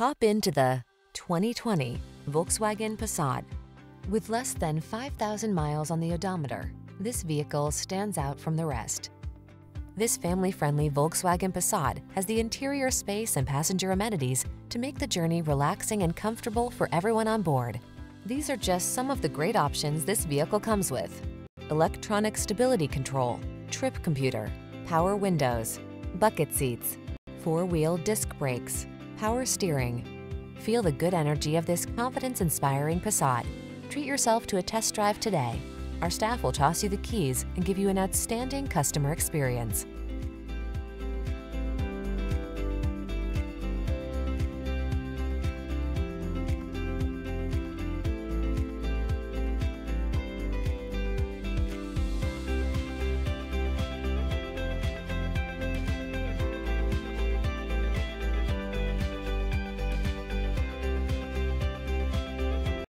Hop into the 2020 Volkswagen Passat. With less than 5,000 miles on the odometer, this vehicle stands out from the rest. This family-friendly Volkswagen Passat has the interior space and passenger amenities to make the journey relaxing and comfortable for everyone on board. These are just some of the great options this vehicle comes with. Electronic stability control, trip computer, power windows, bucket seats, four-wheel disc brakes, power steering. Feel the good energy of this confidence-inspiring Passat. Treat yourself to a test drive today. Our staff will toss you the keys and give you an outstanding customer experience.